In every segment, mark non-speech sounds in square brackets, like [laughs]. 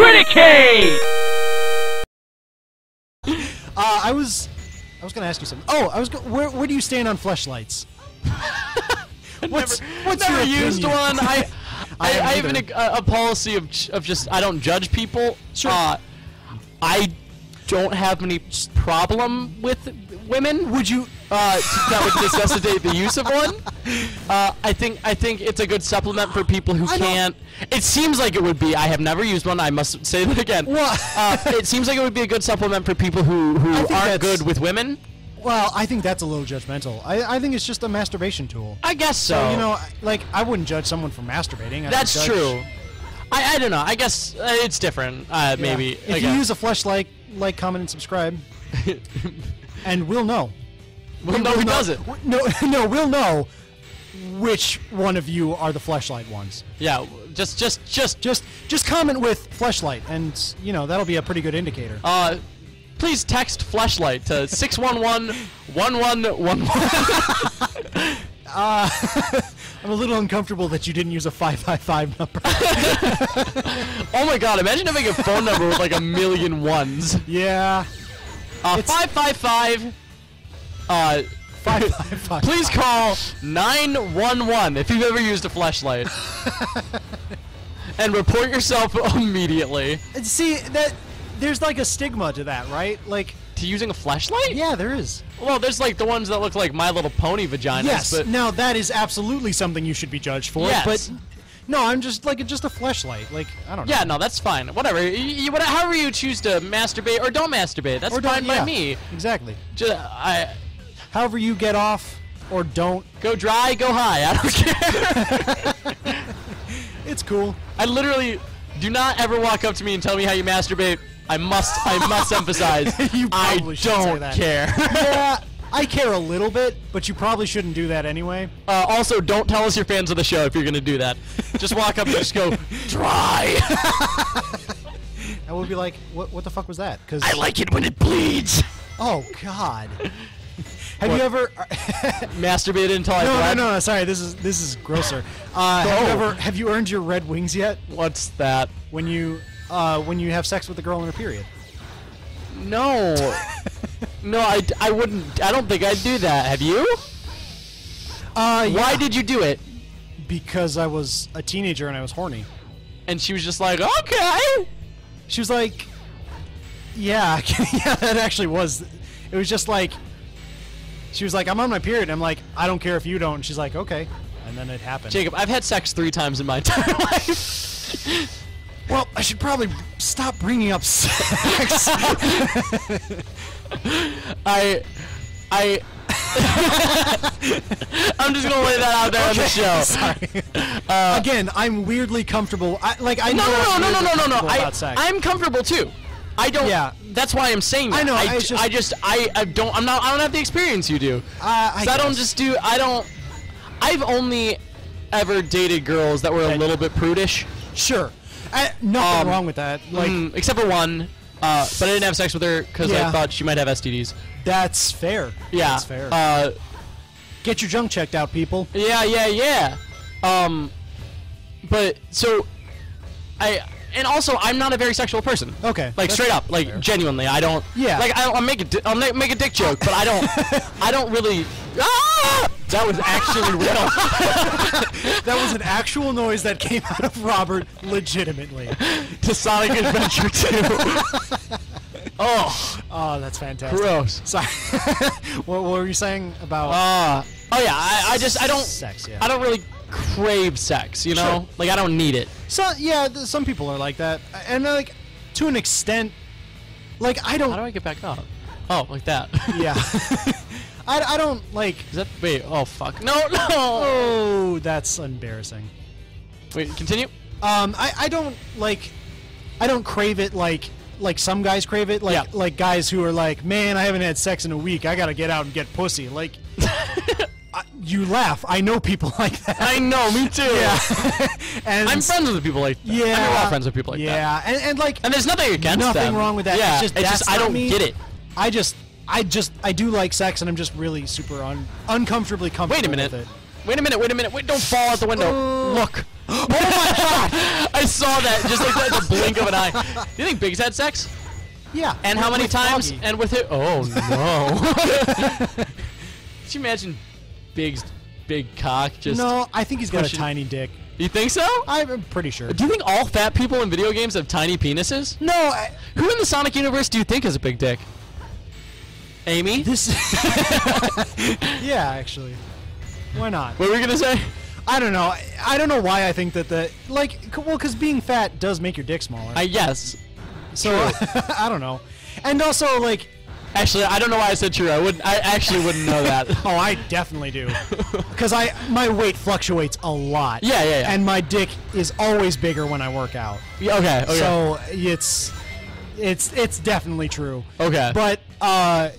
Criticade! Uh, I was, I was gonna ask you something. Oh, I was. Go- where, where do you stand on fleshlights? [laughs] what's what's Never your used opinion? one. I [laughs] I, haven't I have an, a, a policy of of just I don't judge people. Sure. Uh, I don't have any problem with women. Would you? uh, that would necessitate the use of one. Uh, I think I think it's a good supplement for people who I can't. It seems like it would be. I have never used one. I must say that again. Well- uh, it seems like it would be a good supplement for people who who aren't good with women. Well, I think that's a little judgmental. I, I think it's just a masturbation tool. I guess so. So you know, like I wouldn't judge someone for masturbating. I that's true. I, I don't know. I guess uh, it's different. Uh, Yeah. Maybe. If I you use a fleshlight, like, comment, and subscribe, [laughs] and we'll know. well, We no, will who know- does it? No, [laughs] no, we'll know which one of you are the fleshlight ones. Yeah. Just just just Just, just comment with fleshlight, and you know that'll be a pretty good indicator. Uh, please text flashlight to 611-1111. I'm a little uncomfortable that you didn't use a five five five number. [laughs] oh my god, imagine having a phone number with like a million ones. yeah, Uh, It's- 555. Uh, five five five. please call 911 if you've ever used a flashlight. [laughs] and report yourself [laughs] immediately. See that there's like a stigma to that, right? Like, To using a flashlight? yeah, there is. Well, there's like the ones that look like My Little Pony vaginas, Yes. but now that is absolutely something you should be judged for. Yes. But no, I'm just like just a fleshlight. Like I don't know. yeah, no, that's fine. Whatever. You, you, whatever however you choose to masturbate or don't masturbate, that's Or don't- fine by yeah, me. Exactly. Just, I However you get off or don't, go dry, go high. I don't care. [laughs] it's cool. I literally do not ever walk up to me and tell me how you masturbate. I must I must [laughs] emphasize You I probably should say don't that. care. yeah, I care a little bit, but you probably shouldn't do that anyway. uh, also, don't tell us you're fans of the show if you're gonna do that. Just walk up and just go [laughs] dry. And we'll be like, what, what the fuck was that? Because I like it when it bleeds. oh god. [laughs] Have What? you ever? [laughs] Masturbated until I no, no, bled. no, no. Sorry, this is this is grosser. Uh, have you Oh. ever? Have you earned your red wings yet? What's that? When you uh, when you have sex with a girl in her period? No. No, I, I wouldn't. I don't think I'd do that. Have you? Uh, Why yeah, did you do it? Because I was a teenager and I was horny. And she was just like, okay. She was like, "Yeah, [laughs] yeah, that actually was." It was just like, she was like, "I'm on my period." And I'm like, "I don't care if you don't." And she's like, "Okay," and then it happened. Jacob, I've had sex three times in my [laughs] entire life. Well, I should probably stop bringing up sex. [laughs] I, I, [laughs] I'm just gonna lay that out there on the show. Sorry. Again, I'm weirdly comfortable. I, like I No, know no, no, I'm no, no, no, no, no. I, I'm comfortable too. I don't. Yeah. That's why I'm saying that. I know, I, j- just- I just. I, I don't. I'm not. I don't have the experience you do. Uh, I so I don't just do. I don't. I've only ever dated girls that were a little bit prudish. sure. I, nothing Um, wrong with that. Like Mm, except for one. Uh, but I didn't have sex with her because I thought she might have STDs. that's fair. Yeah. that's fair. Uh, Get your junk checked out, people. Yeah, yeah, yeah. Um, but so I and also I'm not a very sexual person. Okay, Like that's straight up, like genuinely, I don't. Yeah. Like I, I'll make a di- I'll make, make a dick joke, but I don't. [laughs] I don't really. Ah! That was actually real. [laughs] That was an actual noise that came out of Robert, legitimately. To Sonic Adventure 2. [laughs] oh, Oh, that's fantastic. gross. Sorry. [laughs] what, what were you saying about Uh, oh yeah, I, I just I don't. sex? Yeah. I don't really crave sex, you know. Sure. Like I don't need it. So yeah, th- some people are like that, and uh, like to an extent, like I don't. How do I get back up? Oh, like that. yeah. [laughs] I, I don't like. Is that wait? Oh fuck! No, no. Oh, that's embarrassing. Wait, continue. Um, I, I don't like. I don't crave it like like some guys crave it. Like Yeah. like guys who are like, man, I haven't had sex in a week. I gotta get out and get pussy. Like, [laughs] I, you laugh. I know people [laughs] like that. I know, me too. Yeah. [laughs] and I'm friends with people like that. Yeah. I mean, we're all friends with people like that. yeah, and, and like And there's nothing against nothing them. wrong with that. Yeah, it's just, that's I don't me. get it. I just I just I do like sex, and I'm just really super un, uncomfortably comfortable. Wait a minute. With it. Wait a minute. Wait a minute. Wait! Don't fall out the window. Uh. Look. Oh my god! I saw that just like that, the blink of an eye. Do you think Big's had sex? Yeah. And how many times? Froggy. And with it? Oh no! [laughs] Could you imagine Big's big cock just? no, I think he's got a tiny dick. You think so? I'm pretty sure. Do you think all fat people in video games have tiny penises? No, I, Who in the Sonic universe do you think has a big dick? Amy? this. [laughs] yeah, actually. Why not? What were we gonna say? I don't know. I, don't know why I think that the like. Well, because being fat does make your dick smaller. I yes. so [laughs] I don't know. And also, like, Actually, I don't know why I said true. I wouldn't. I actually wouldn't know that. [laughs] oh, I definitely do. [laughs] Because I my weight fluctuates a lot. Yeah, yeah, yeah. And my dick is always bigger when I work out. Yeah, okay. Okay. So it's it's it's definitely true. Okay. But uh,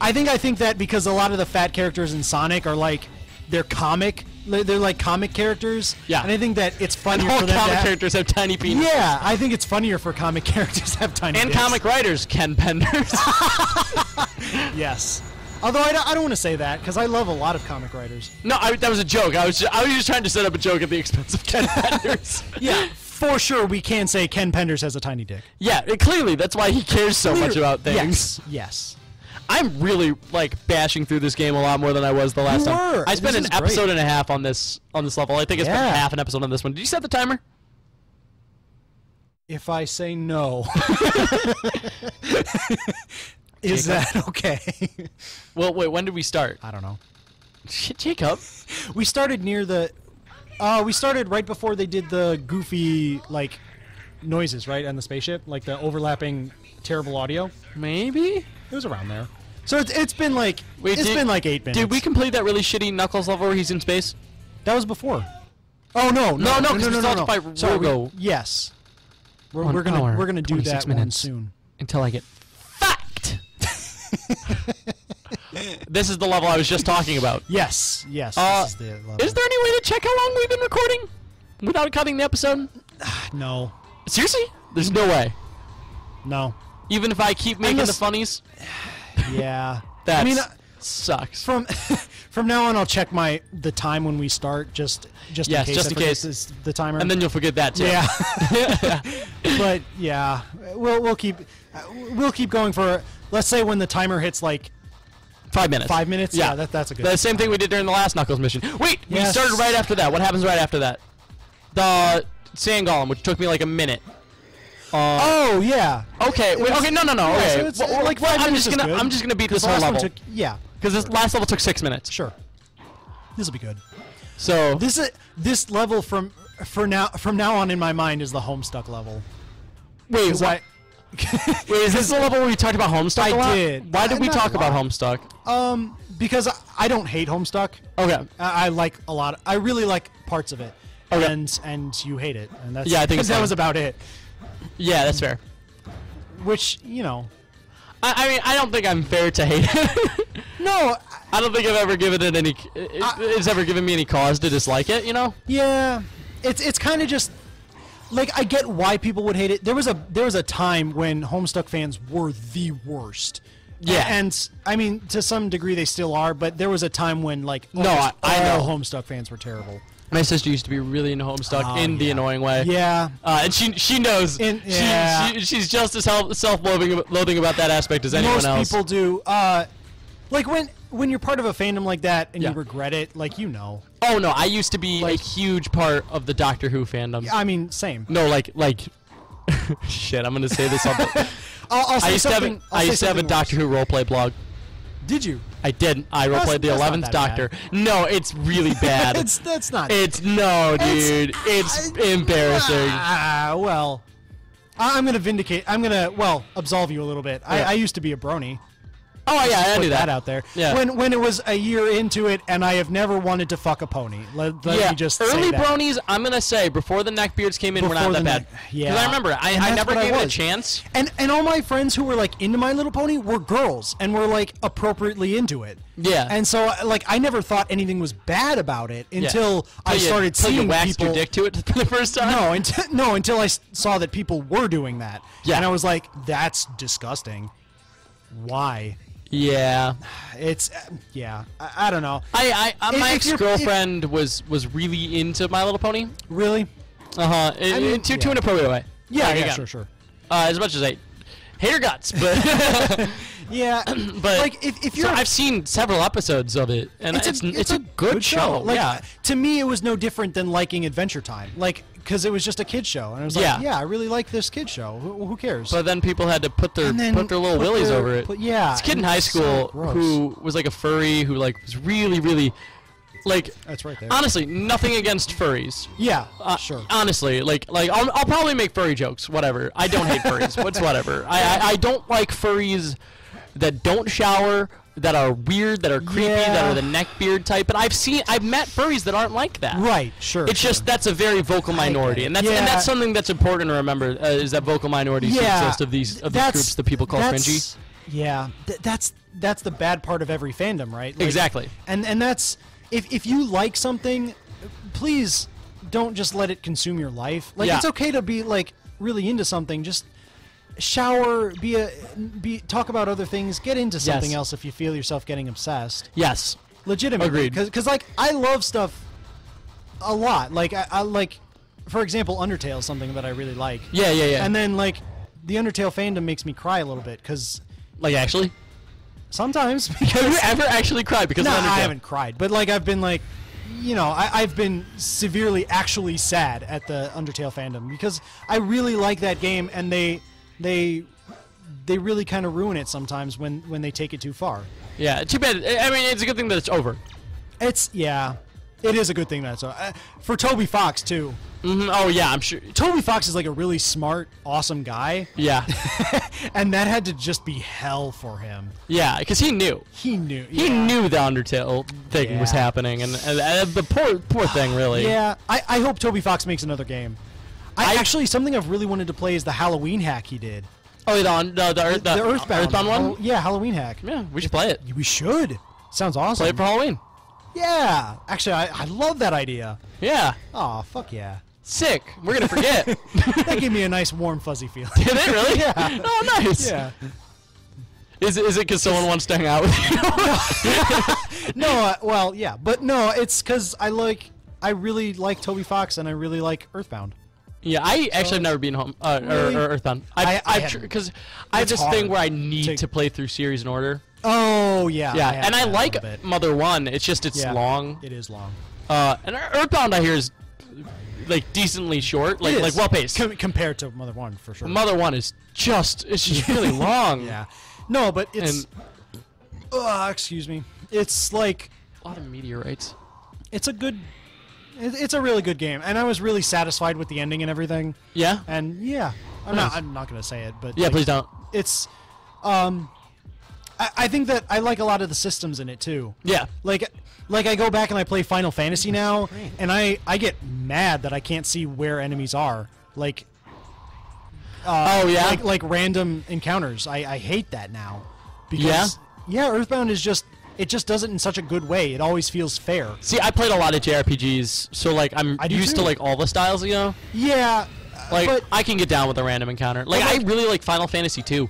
I think I think that because a lot of the fat characters in Sonic are like they're comic. They're like comic characters. Yeah. And I think that it's funnier all for them comic have- characters have tiny penises. Yeah, I think it's funnier for comic [laughs] characters to have tiny And dicks. comic writers, Ken Penders. [laughs] [laughs] Yes. Although I don't, I don't want to say that because I love a lot of comic writers. no, I, that was a joke. I was. Just, I was just trying to set up a joke at the expense of Ken Penders. Yeah, for sure we can say Ken Penders has a tiny dick. Yeah, it, clearly that's why he cares so much about things. Yes. Yes. I'm really like bashing through this game a lot more than I was the last You time. were. I spent This an is great. episode and a half on this on this level. I think I spent Yeah. half an episode on this one. Did you set the timer? If I say no, [laughs] is that okay? Well, wait. When did we start? I don't know. Shit, Jacob. We started near the. Uh, we started right before they did the goofy like noises, right, on the spaceship, like the overlapping terrible audio. Maybe. It was around there. So it's, it's been like Wait, it's did- been like eight minutes. Did we complete that really shitty Knuckles level where he's in space? That was before. Oh no, No, no, no, no, no, no, no, no. Sorry, we- yes, we're, we're gonna we're gonna do that one soon. Until I get fucked. [laughs] this is the level I was just talking about. Yes, yes. Uh, this is, the level. Is there any way to check how long we've been recording without cutting the episode? [sighs] no, Seriously? There's no way. no. Even if I keep making the funnies, [sighs] Yeah. [laughs] that I mean, uh, sucks. from [laughs] from now on, I'll check my the time when we start, just just Yes, in case. just I in case. this- the timer. And then you'll forget that too. yeah. [laughs] but yeah, we'll we'll keep we'll keep going for let's say when the timer hits like Five minutes. five minutes. Yeah, that, that's a good. The same thing we did during the last Knuckles mission. Wait, we started right after that. What happens right after that? The sand golem, which took me like a minute. Uh, oh yeah. okay. Wait, was- okay. No, no, no. Yeah, okay. so Well, uh, like I'm just gonna. I'm just gonna beat this whole level took- yeah, because this last level took six minutes. sure. This will be good. So This is this level from for now from now on in my mind is the Homestuck level. wait, 'Cause why, wait, is this [laughs] the level where we talked about Homestuck? I did. Why did we talk about. Homestuck? Um, because I, I don't hate Homestuck. Okay. I, I like a lot. I really like parts of it. Oh, okay. And and you hate it, and that's Yeah, I think [laughs] that was about it. Yeah, that's fair. Which you know, I, I mean, I don't think I'm fair to hate it. [laughs] no, I don't think I've ever given it any. It, I- it's ever given me any cause to dislike it. You know. Yeah, it's it's kind of just like I get why people would hate it. There was a there was a time when Homestuck fans were the worst. Yeah. and I mean to some degree they still are, but there was a time when like No, I- I know. Homestuck fans were terrible. My sister used to be really into Homestuck Oh, in the annoying way. Yeah, Uh, and she she knows. In- She- yeah. she, she's just as self self loathing loathing about that aspect as anyone most else. people do. Uh, like when when you're part of a fandom like that and Yeah. you regret it, like you know. oh no, I used to be Like- a huge part of the Doctor Who fandom. I mean, same. No, like like. [laughs] Shit, I'm gonna say this on the. [laughs] I'll, I'll say I used to have a, I'll I used to have a Doctor worse. Who roleplay blog. Did you? I didn't. I That's- roleplayed the Eleventh Doctor. bad. No, it's really [laughs] bad. it's that's not. It's no, dude. It's, I- embarrassing. Ah, well, I'm gonna vindicate. I'm gonna well absolve you a little bit. I, I used to be a brony. Oh yeah, I Put knew that. out there. Yeah. When when it was a year into it, and I have never wanted to fuck a pony. Let, let yeah, me just early say that. bronies. I'm gonna say before the neckbeards came in, were Before not that bad. yeah. Because I remember, I, I never what I gave it a chance. And and all my friends who were like into My Little Pony were girls and were like appropriately into it. Yeah. And so like I never thought anything was bad about it Yeah. until I you- started seeing you waxed people. your dick to it [laughs] for the first time. No, until no, until I saw that people were doing that. Yeah. And I was like, that's disgusting. Why? Yeah. It's yeah. I, I don't know. I, I uh, my ex girlfriend was was really into My Little Pony. Really? Uh huh. In, I mean, in, to, to an appropriate way. Yeah, Like, yeah, sure, sure. Uh, as much as I hate her guts, but [laughs] [laughs] Yeah, [clears throat] [clears throat] but like if, if you're I've seen several episodes of it, and it's it's, it's, a, good, show. Like yeah. to me, it was no different than liking Adventure Time. Like because it was just a kid show, and I was like, Yeah. yeah, I really like this kid show. Who, who cares? But then people had to put their put their little put willies their- over it. put- yeah, this kid in high it's so school who was like a furry who like was really really like That's right there. honestly nothing against furries. yeah, Uh, sure. Honestly, like like I'll, I'll probably make furry jokes. Whatever. I don't hate furries. [laughs] What's whatever. I, I I don't like furries that don't shower, that are weird, that are creepy, that are the neck beard type. But I've seen I've met furries that aren't like that. Right, sure. It's sure. just that's a very vocal minority, and that's Yeah. and that's something that's important to remember uh, is that vocal minorities yeah, exist of these of these groups that people call cringy. Yeah, th- that's that's the bad part of every fandom, right? Like- Exactly. And and that's if if you like something, please don't just let it consume your life. Like Yeah. it's okay to be like really into something. Just shower, be a be talk about other things, get into something Yes. else if you feel yourself getting obsessed. Yes. Legitimately, Agreed. Because like I love stuff a lot. Like I, I like, for example, Undertale is something that I really like. Yeah, yeah, yeah. And then like the Undertale fandom makes me cry a little bit because like actually, sometimes [laughs] have you because ever actually cried because no, of Undertale? I haven't cried, but like I've been like, you know, I, I've been severely actually sad at the Undertale fandom because I really like that game and they they they really kind of ruin it sometimes when when they take it too far. Yeah, too bad. I mean, it's a good thing that it's over. It's yeah, it is a good thing that's uh, for Toby Fox too. hmm Oh yeah, I'm sure. Toby Fox is like a really smart, awesome guy, Yeah, [laughs] and that had to just be hell for him. yeah, because he knew. He knew. He yeah. knew the Undertale thing was happening, and, and, and the poor, poor thing, really. Yeah, I, I hope Toby Fox makes another game. I, I- actually something I've really wanted to play is the Halloween hack he did. Oh, the the, the, the, The Earthbound, Earthbound one. Hall- yeah, Halloween hack. Yeah, we should play it. We should. Sounds awesome. Play it for Halloween. yeah, actually, I, I love that idea. Yeah, Oh, fuck yeah. sick. We're gonna forget. [laughs] That gave me a nice, warm, fuzzy feeling. Did it really? [laughs] Yeah. Oh, nice. yeah. Is it- is it because someone wants to hang out with you? [laughs] No, uh, well, yeah, but no, it's because I like, I really like Toby Fox and I really like Earthbound. Yeah, I actually have never been home uh, Really? or, or Earthbound. I- I because I have It's this hard thing where I need to- to, play through series in order. Oh yeah. Yeah, have and I like. Mother One. It's just it's Yeah, long. It is long. Uh, and Earthbound I hear is like decently short, like like well paced. Com- compared to Mother One for sure. Mother One is just it's just really [laughs] long. yeah. No, but it's. And uh, excuse me. It's like a lot of meteorites. it's a good. It- It's a really good game, and I was really satisfied with the ending and everything. Yeah. And yeah, I'm Nice. not. I'm not gonna say it, but Yeah, like, please don't. It's, um, I, I think that I like a lot of the systems in it too. Yeah. Like, like I go back and I play Final Fantasy now, and I I get mad that I can't see where enemies are. Like, uh, Oh, yeah? like like random encounters. I I hate that now. Because yeah, Earthbound is just it just does it in such a good way. It always feels fair. See, I played a lot of JRPGs, so like I'm used to like all the styles, you know. Yeah, Like but I can get down with a random encounter. Like, But, I really like Final Fantasy 2.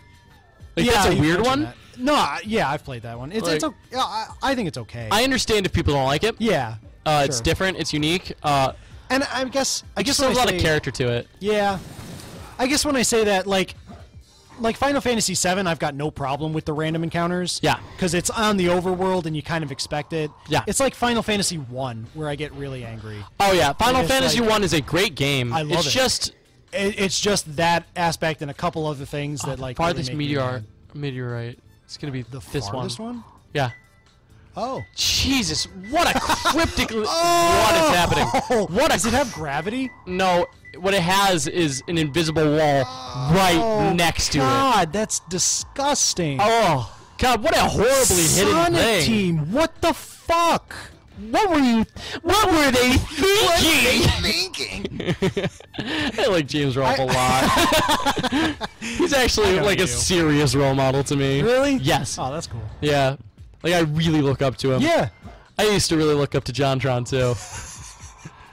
Like yeah, that's a weird one. that. No, yeah, I've played that one. It's it's Like- o- yeah, I, I think it's okay. I understand if people don't like it. yeah, Uh, It's different. It's unique. Uh, And I guess I guess there's a has a I lot of character to it. Yeah, I guess when I say that, like, like Final Fantasy VII, I've got no problem with the random encounters. Yeah. because it's on the overworld and you kind of expect it. Yeah. it's like Final Fantasy One where I get really angry. Oh yeah, Final It's Fantasy like- One is a great game. I love it's it. just It, it's just that aspect and a couple other things oh, that like really farthest me meteor meteorite. It's gonna be The this farthest one. one. Yeah. Oh. Jesus, what a cryptic. [laughs] What is happening? Oh, What a does it have gravity? No, what it has is an invisible wall right Oh, next to it. God, that's disgusting. Oh God, what a horribly hidden Sonic thing! Team, what the fuck? What were you? What were they thinking? What were they Thinking. [laughs] I like James Rolfe a lot. [laughs] He's actually like you a serious role model to me. really? Yes. Oh, that's cool. Yeah. Like I really look up to him. Yeah. I used to really look up to JonTron too.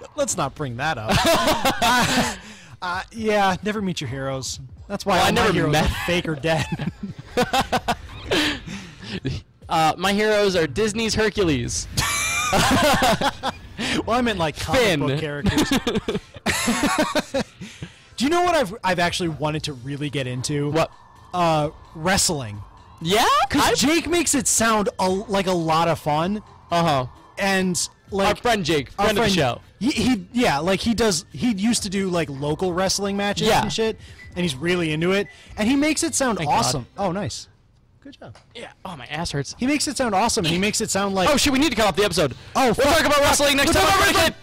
[laughs] Let's not bring that up. uh, uh, yeah, never meet your heroes. That's why Well, I never heroes met- fake or dead. [laughs] Uh, my heroes are Disney's Hercules. [laughs] well, I meant like comic Finn. book characters. Do you know what I've I've actually wanted to really get into? What? Uh, wrestling. Yeah. Because Jake makes it sound a, like a lot of fun, Uh huh. and Our like friend Jake, our friend, of the show. He, he yeah, like he does. He used to do like local wrestling matches Yeah. and shit, and he's really into it. And he makes it sound Thank God. awesome. Oh, nice. Good job. Yeah. Oh, my ass hurts. He makes it sound awesome, and he makes it sound like Oh shit, we need to cut off the episode. Oh, we'll talk about wrestling next We'll time.